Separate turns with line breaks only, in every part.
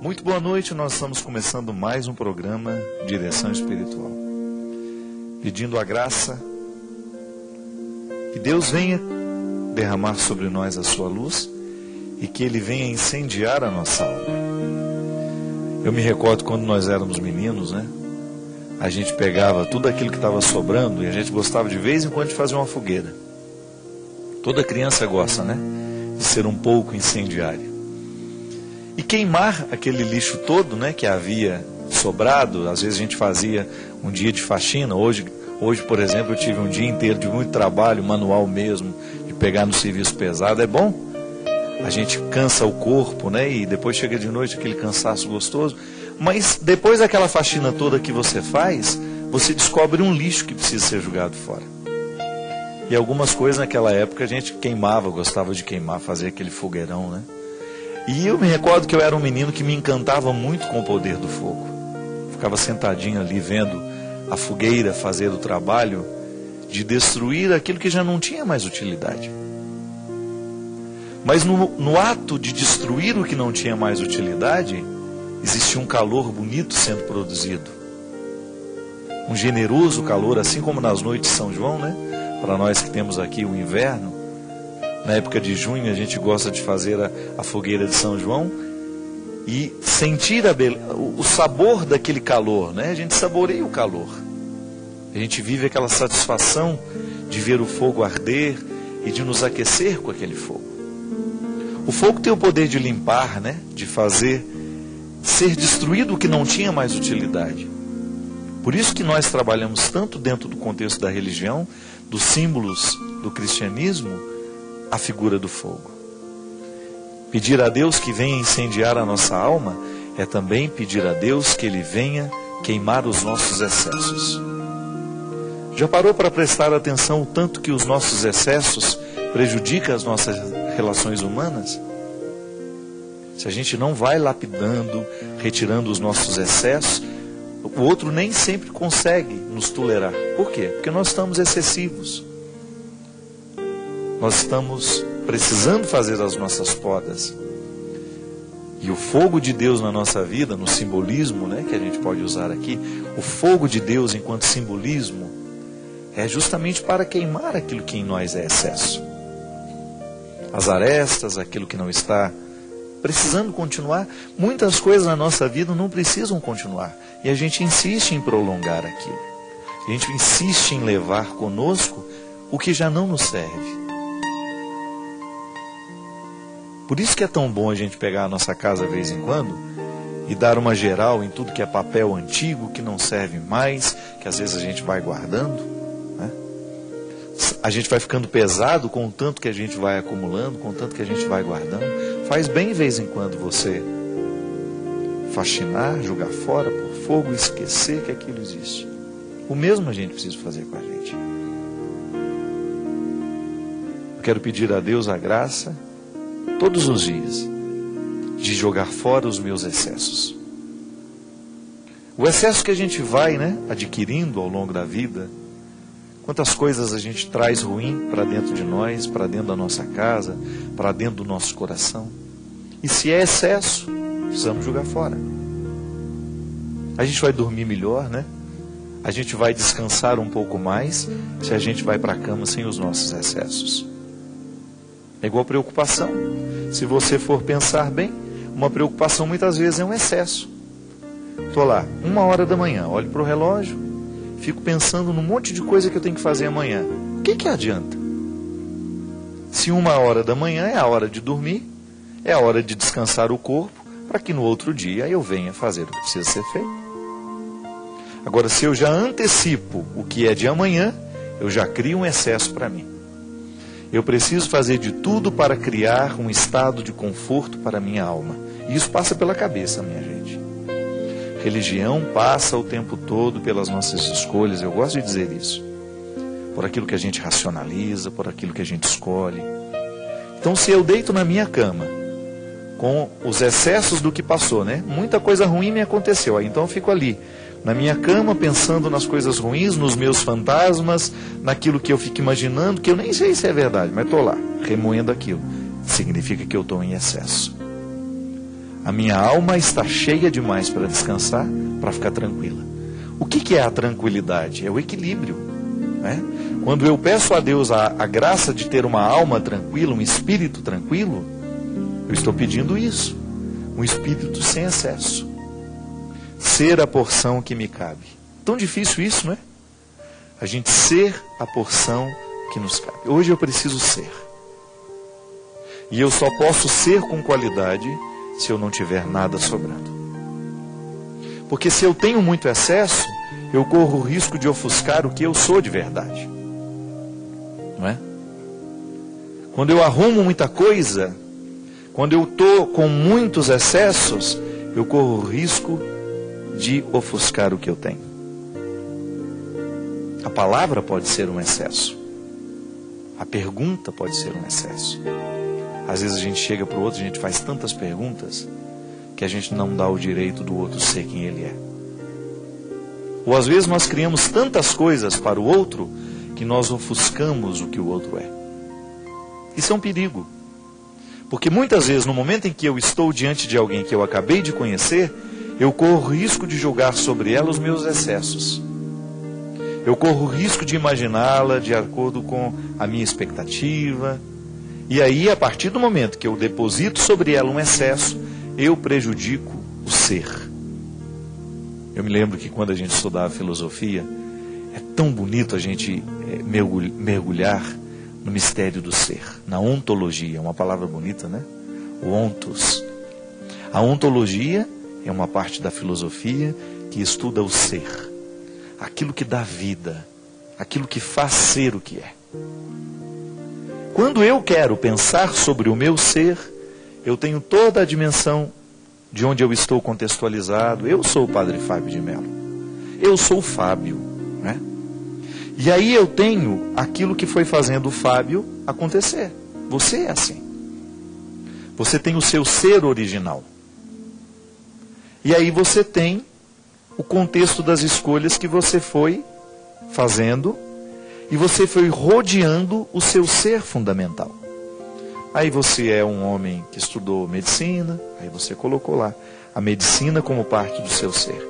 Muito boa noite, nós estamos começando mais um programa Direção Espiritual. Pedindo a graça que Deus venha derramar sobre nós a sua luz e que Ele venha incendiar a nossa alma. Eu me recordo quando nós éramos meninos, né? A gente pegava tudo aquilo que estava sobrando e a gente gostava de vez em quando de fazer uma fogueira. Toda criança gosta, né? De ser um pouco incendiário e queimar aquele lixo todo, né, que havia sobrado. Às vezes a gente fazia um dia de faxina. Hoje, hoje, por exemplo, eu tive um dia inteiro de muito trabalho manual mesmo, de pegar no serviço pesado. É bom. A gente cansa o corpo, né, e depois chega de noite aquele cansaço gostoso. Mas depois daquela faxina toda que você faz, você descobre um lixo que precisa ser jogado fora. E algumas coisas naquela época a gente queimava, gostava de queimar, fazer aquele fogueirão, né? E eu me recordo que eu era um menino que me encantava muito com o poder do fogo. Ficava sentadinho ali vendo a fogueira fazer o trabalho de destruir aquilo que já não tinha mais utilidade. Mas no, no ato de destruir o que não tinha mais utilidade, existia um calor bonito sendo produzido. Um generoso calor, assim como nas noites de São João, né? Para nós que temos aqui o inverno, na época de junho a gente gosta de fazer a, a fogueira de São João e sentir a o sabor daquele calor, né? A gente saboreia o calor. A gente vive aquela satisfação de ver o fogo arder e de nos aquecer com aquele fogo. O fogo tem o poder de limpar, né? De fazer ser destruído o que não tinha mais utilidade. Por isso que nós trabalhamos tanto dentro do contexto da religião, dos símbolos do cristianismo, a figura do fogo. Pedir a Deus que venha incendiar a nossa alma é também pedir a Deus que Ele venha queimar os nossos excessos. Já parou para prestar atenção o tanto que os nossos excessos prejudicam as nossas relações humanas? Se a gente não vai lapidando, retirando os nossos excessos, o outro nem sempre consegue nos tolerar. Por quê? Porque nós estamos excessivos. Nós estamos precisando fazer as nossas podas. E o fogo de Deus na nossa vida, no simbolismo né, que a gente pode usar aqui, o fogo de Deus enquanto simbolismo, é justamente para queimar aquilo que em nós é excesso. As arestas, aquilo que não está precisando continuar. Muitas coisas na nossa vida não precisam continuar. E a gente insiste em prolongar aquilo. A gente insiste em levar conosco o que já não nos serve. Por isso que é tão bom a gente pegar a nossa casa de vez em quando e dar uma geral em tudo que é papel antigo, que não serve mais, que às vezes a gente vai guardando. Né? A gente vai ficando pesado com o tanto que a gente vai acumulando, com o tanto que a gente vai guardando. Faz bem de vez em quando você faxinar, jogar fora por fogo, esquecer que aquilo existe. O mesmo a gente precisa fazer com a gente. Eu quero pedir a Deus a graça todos os dias, de jogar fora os meus excessos. O excesso que a gente vai né, adquirindo ao longo da vida, quantas coisas a gente traz ruim para dentro de nós, para dentro da nossa casa, para dentro do nosso coração. E se é excesso, precisamos jogar fora. A gente vai dormir melhor, né? A gente vai descansar um pouco mais se a gente vai para a cama sem os nossos excessos. É igual preocupação. Se você for pensar bem, uma preocupação muitas vezes é um excesso. Estou lá, uma hora da manhã, olho para o relógio, fico pensando num monte de coisa que eu tenho que fazer amanhã. O que, que adianta? Se uma hora da manhã é a hora de dormir, é a hora de descansar o corpo, para que no outro dia eu venha fazer o que precisa ser feito. Agora, se eu já antecipo o que é de amanhã, eu já crio um excesso para mim. Eu preciso fazer de tudo para criar um estado de conforto para minha alma. E isso passa pela cabeça, minha gente. Religião passa o tempo todo pelas nossas escolhas, eu gosto de dizer isso. Por aquilo que a gente racionaliza, por aquilo que a gente escolhe. Então, se eu deito na minha cama com os excessos do que passou, né? Muita coisa ruim me aconteceu, aí então eu fico ali na minha cama, pensando nas coisas ruins, nos meus fantasmas, naquilo que eu fico imaginando, que eu nem sei se é verdade, mas estou lá, remoendo aquilo. Significa que eu estou em excesso. A minha alma está cheia demais para descansar, para ficar tranquila. O que, que é a tranquilidade? É o equilíbrio. Né? Quando eu peço a Deus a, a graça de ter uma alma tranquila, um espírito tranquilo, eu estou pedindo isso. Um espírito sem excesso. Ser a porção que me cabe. Tão difícil isso, não é? A gente ser a porção que nos cabe. Hoje eu preciso ser. E eu só posso ser com qualidade se eu não tiver nada sobrando. Porque se eu tenho muito excesso, eu corro o risco de ofuscar o que eu sou de verdade. Não é? Quando eu arrumo muita coisa, quando eu estou com muitos excessos, eu corro o risco de ofuscar o que eu tenho. A palavra pode ser um excesso. A pergunta pode ser um excesso. Às vezes a gente chega para o outro, a gente faz tantas perguntas que a gente não dá o direito do outro ser quem ele é. Ou às vezes nós criamos tantas coisas para o outro que nós ofuscamos o que o outro é. Isso é um perigo. Porque muitas vezes, no momento em que eu estou diante de alguém que eu acabei de conhecer, eu corro risco de julgar sobre ela os meus excessos. Eu corro risco de imaginá-la de acordo com a minha expectativa. E aí, a partir do momento que eu deposito sobre ela um excesso, eu prejudico o ser. Eu me lembro que quando a gente estudava filosofia, é tão bonito a gente é, mergulhar no mistério do ser, na ontologia, uma palavra bonita, né? O ontos. A ontologia é uma parte da filosofia que estuda o ser, aquilo que dá vida, aquilo que faz ser o que é. Quando eu quero pensar sobre o meu ser, eu tenho toda a dimensão de onde eu estou contextualizado. Eu sou o Padre Fábio de Mello. Eu sou o Fábio. Né? E aí eu tenho aquilo que foi fazendo o Fábio acontecer. Você é assim. Você tem o seu ser original. E aí você tem o contexto das escolhas que você foi fazendo e você foi rodeando o seu ser fundamental. Aí você é um homem que estudou medicina, aí você colocou lá a medicina como parte do seu ser.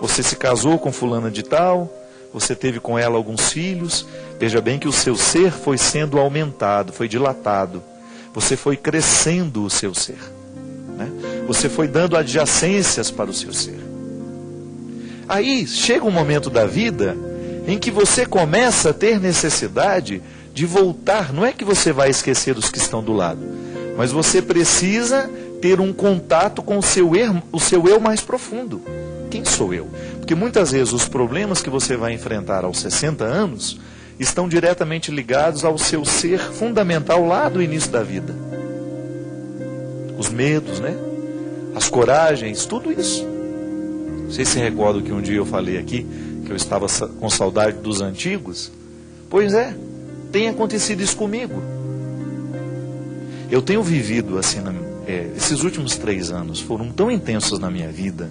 Você se casou com fulana de tal, você teve com ela alguns filhos. Veja bem que o seu ser foi sendo aumentado, foi dilatado. Você foi crescendo o seu ser. Você foi dando adjacências para o seu ser. Aí chega um momento da vida em que você começa a ter necessidade de voltar. Não é que você vai esquecer os que estão do lado, mas você precisa ter um contato com o seu, o seu eu mais profundo. Quem sou eu? Porque muitas vezes os problemas que você vai enfrentar aos 60 anos estão diretamente ligados ao seu ser fundamental lá do início da vida. Os medos, né? As coragens, tudo isso. Vocês se recordam que um dia eu falei aqui que eu estava com saudade dos antigos? Pois é, tem acontecido isso comigo. Eu tenho vivido assim, é, esses últimos três anos foram tão intensos na minha vida,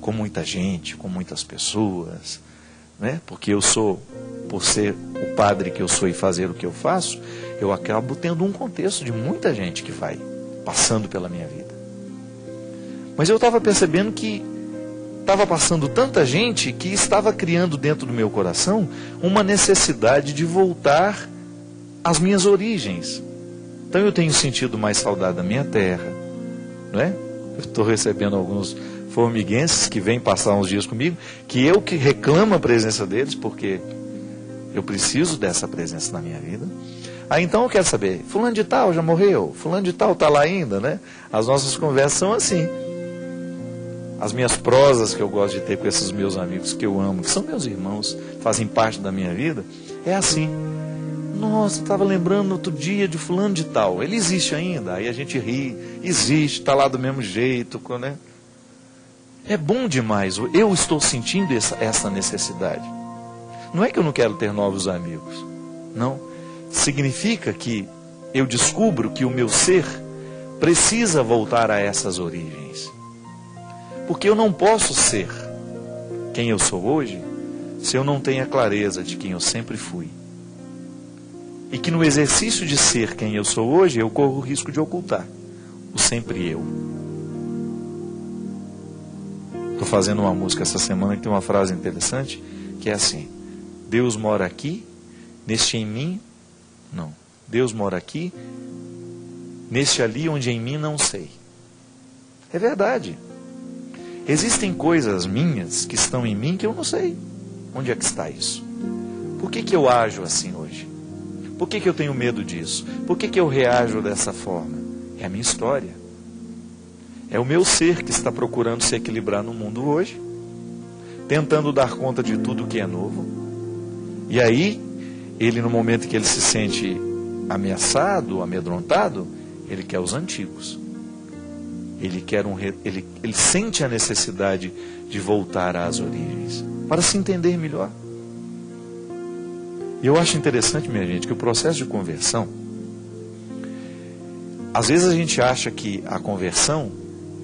com muita gente, com muitas pessoas, né? Porque eu sou, por ser o padre que eu sou e fazer o que eu faço, eu acabo tendo um contexto de muita gente que vai passando pela minha vida. Mas eu estava percebendo que estava passando tanta gente que estava criando dentro do meu coração uma necessidade de voltar às minhas origens. Então eu tenho sentido mais saudade da minha terra, não é? Estou recebendo alguns formiguenses que vêm passar uns dias comigo, que eu que reclamo a presença deles, porque eu preciso dessa presença na minha vida. Aí então eu quero saber, fulano de tal já morreu, fulano de tal está lá ainda, né? As nossas conversas são assim as minhas prosas que eu gosto de ter com esses meus amigos que eu amo, que são meus irmãos, fazem parte da minha vida, é assim. Nossa, estava lembrando outro dia de fulano de tal. Ele existe ainda. Aí a gente ri, existe, está lá do mesmo jeito, né? É bom demais. Eu estou sentindo essa, essa necessidade. Não é que eu não quero ter novos amigos. Não. Significa que eu descubro que o meu ser precisa voltar a essas origens. Porque eu não posso ser quem eu sou hoje se eu não tenho a clareza de quem eu sempre fui. E que no exercício de ser quem eu sou hoje, eu corro o risco de ocultar o sempre eu. Estou fazendo uma música essa semana que tem uma frase interessante que é assim: Deus mora aqui, neste em mim, não. Deus mora aqui, neste ali onde em mim não sei. É verdade. Existem coisas minhas que estão em mim que eu não sei. Onde é que está isso? Por que, que eu ajo assim hoje? Por que, que eu tenho medo disso? Por que, que eu reajo dessa forma? É a minha história. É o meu ser que está procurando se equilibrar no mundo hoje, tentando dar conta de tudo que é novo. E aí, ele, no momento que ele se sente ameaçado, amedrontado, ele quer os antigos. Ele quer um ele, ele sente a necessidade de voltar às origens para se entender melhor. E eu acho interessante, minha gente, que o processo de conversão, às vezes a gente acha que a conversão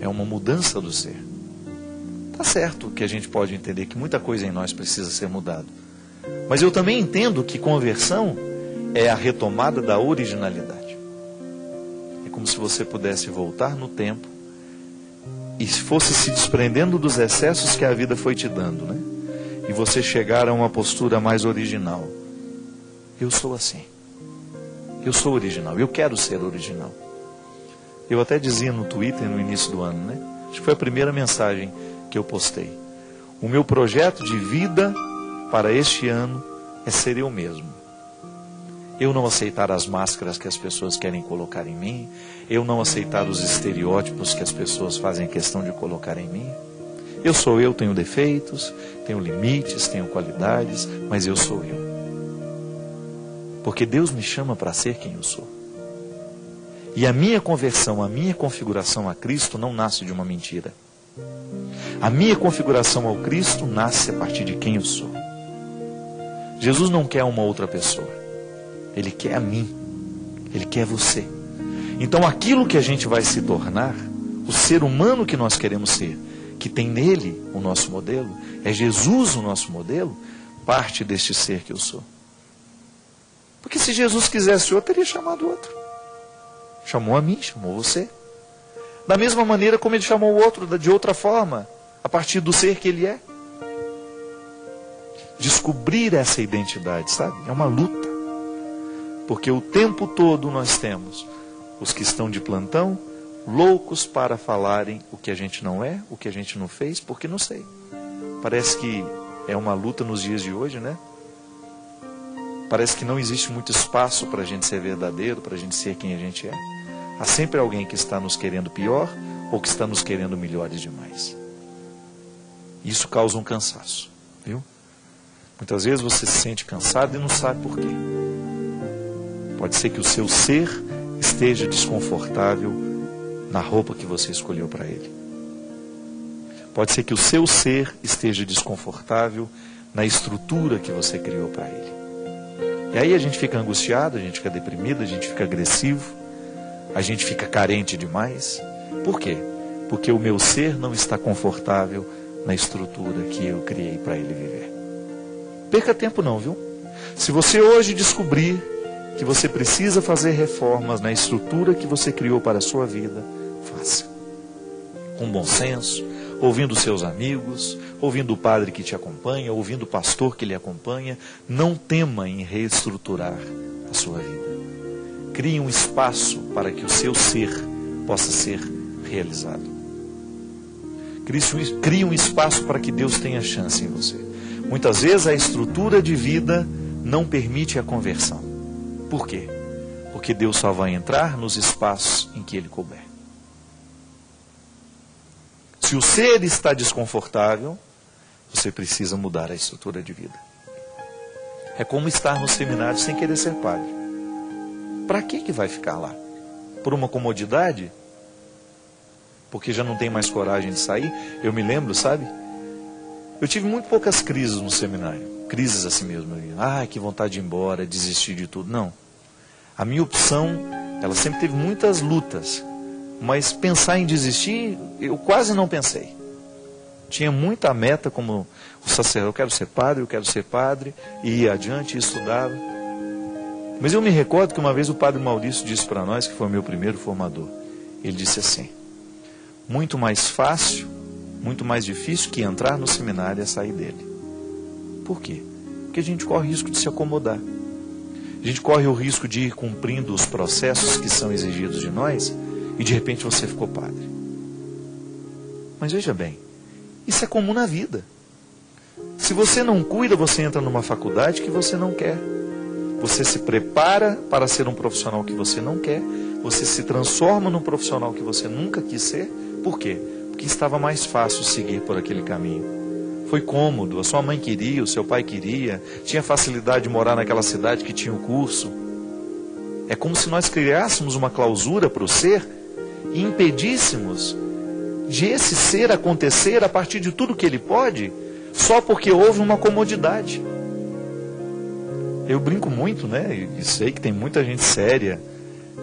é uma mudança do ser. Tá certo que a gente pode entender que muita coisa em nós precisa ser mudado. Mas eu também entendo que conversão é a retomada da originalidade. É como se você pudesse voltar no tempo e fosse se desprendendo dos excessos que a vida foi te dando, né? E você chegar a uma postura mais original. Eu sou assim. Eu sou original. Eu quero ser original. Eu até dizia no Twitter no início do ano, né? Acho que foi a primeira mensagem que eu postei. O meu projeto de vida para este ano é ser eu mesmo eu não aceitar as máscaras que as pessoas querem colocar em mim, eu não aceitar os estereótipos que as pessoas fazem questão de colocar em mim. Eu sou eu, tenho defeitos, tenho limites, tenho qualidades, mas eu sou eu. Porque Deus me chama para ser quem eu sou. E a minha conversão, a minha configuração a Cristo não nasce de uma mentira. A minha configuração ao Cristo nasce a partir de quem eu sou. Jesus não quer uma outra pessoa. Ele quer a mim. Ele quer você. Então aquilo que a gente vai se tornar, o ser humano que nós queremos ser, que tem nele o nosso modelo, é Jesus o nosso modelo, parte deste ser que eu sou. Porque se Jesus quisesse outro, teria chamado outro. Chamou a mim, chamou você. Da mesma maneira como ele chamou o outro, de outra forma, a partir do ser que ele é. Descobrir essa identidade, sabe? É uma luta. Porque o tempo todo nós temos os que estão de plantão, loucos para falarem o que a gente não é, o que a gente não fez, porque não sei. Parece que é uma luta nos dias de hoje, né? Parece que não existe muito espaço para a gente ser verdadeiro, para a gente ser quem a gente é. Há sempre alguém que está nos querendo pior ou que está nos querendo melhores demais. Isso causa um cansaço, viu? Muitas vezes você se sente cansado e não sabe por quê. Pode ser que o seu ser esteja desconfortável na roupa que você escolheu para ele. Pode ser que o seu ser esteja desconfortável na estrutura que você criou para ele. E aí a gente fica angustiado, a gente fica deprimido, a gente fica agressivo, a gente fica carente demais. Por quê? Porque o meu ser não está confortável na estrutura que eu criei para ele viver. Perca tempo não, viu? Se você hoje descobrir que você precisa fazer reformas na estrutura que você criou para a sua vida, faça. Com bom senso, ouvindo seus amigos, ouvindo o padre que te acompanha, ouvindo o pastor que lhe acompanha, não tema em reestruturar a sua vida. Crie um espaço para que o seu ser possa ser realizado. Crie um espaço para que Deus tenha chance em você. Muitas vezes a estrutura de vida não permite a conversão. Por quê? Porque Deus só vai entrar nos espaços em que Ele couber. Se o ser está desconfortável, você precisa mudar a estrutura de vida. É como estar no seminário sem querer ser padre. Para que que vai ficar lá? Por uma comodidade? Porque já não tem mais coragem de sair? Eu me lembro, sabe? Eu tive muito poucas crises no seminário crises assim mesmo. Ah, que vontade de ir embora, desistir de tudo. Não. A minha opção, ela sempre teve muitas lutas. Mas pensar em desistir, eu quase não pensei. Tinha muita meta como o sacerdote, eu quero ser padre, eu quero ser padre, e ia adiante e estudava. Mas eu me recordo que uma vez o padre Maurício disse para nós, que foi meu primeiro formador, ele disse assim: muito mais fácil muito mais difícil que entrar no seminário e sair dele. Por quê? Porque a gente corre o risco de se acomodar. A gente corre o risco de ir cumprindo os processos que são exigidos de nós e de repente você ficou padre. Mas veja bem, isso é comum na vida. Se você não cuida, você entra numa faculdade que você não quer. Você se prepara para ser um profissional que você não quer. Você se transforma num profissional que você nunca quis ser. Por quê? Porque estava mais fácil seguir por aquele caminho. Foi cômodo, a sua mãe queria, o seu pai queria, tinha facilidade de morar naquela cidade que tinha o curso. É como se nós criássemos uma clausura para o ser e impedíssemos de esse ser acontecer a partir de tudo que ele pode, só porque houve uma comodidade. Eu brinco muito, né? E sei que tem muita gente séria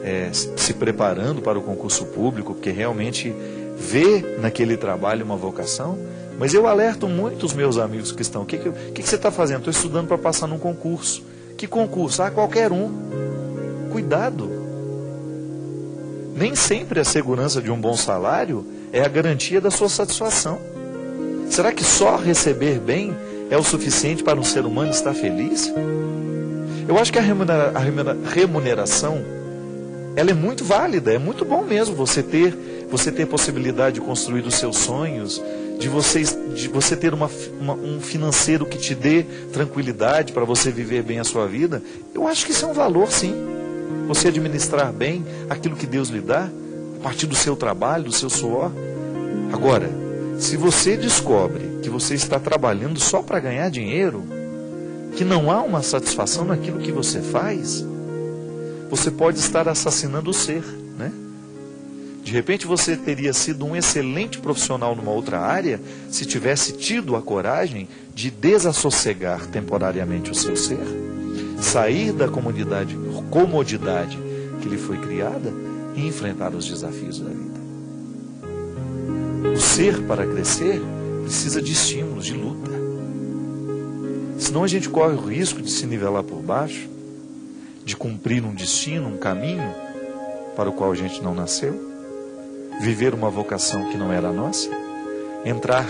é, se preparando para o concurso público, porque realmente vê naquele trabalho uma vocação. Mas eu alerto muito os meus amigos que estão. O que, que, que, que você está fazendo? Estou estudando para passar num concurso. Que concurso? Ah, qualquer um. Cuidado. Nem sempre a segurança de um bom salário é a garantia da sua satisfação. Será que só receber bem é o suficiente para um ser humano estar feliz? Eu acho que a remuneração ela é muito válida, é muito bom mesmo você ter você ter possibilidade de construir os seus sonhos, de você, de você ter uma, uma, um financeiro que te dê tranquilidade para você viver bem a sua vida. Eu acho que isso é um valor, sim. Você administrar bem aquilo que Deus lhe dá, a partir do seu trabalho, do seu suor. Agora, se você descobre que você está trabalhando só para ganhar dinheiro, que não há uma satisfação naquilo que você faz, você pode estar assassinando o ser? De repente você teria sido um excelente profissional numa outra área se tivesse tido a coragem de desassossegar temporariamente o seu ser, sair da comunidade, comodidade que lhe foi criada e enfrentar os desafios da vida. O ser para crescer precisa de estímulos, de luta. Senão a gente corre o risco de se nivelar por baixo, de cumprir um destino, um caminho para o qual a gente não nasceu, viver uma vocação que não era nossa, entrar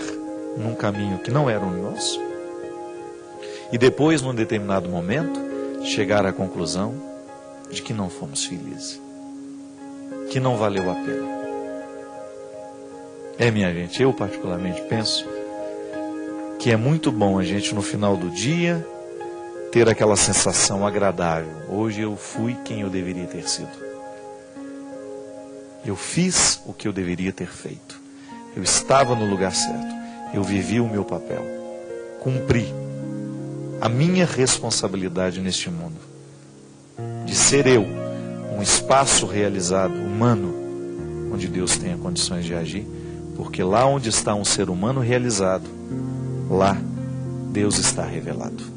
num caminho que não era o nosso, e depois, num determinado momento, chegar à conclusão de que não fomos felizes, que não valeu a pena. É, minha gente, eu particularmente penso que é muito bom a gente no final do dia ter aquela sensação agradável. Hoje eu fui quem eu deveria ter sido. Eu fiz o que eu deveria ter feito. Eu estava no lugar certo. Eu vivi o meu papel. Cumpri a minha responsabilidade neste mundo. De ser eu um espaço realizado, humano, onde Deus tenha condições de agir. Porque lá onde está um ser humano realizado, lá Deus está revelado.